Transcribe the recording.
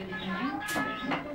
よかった。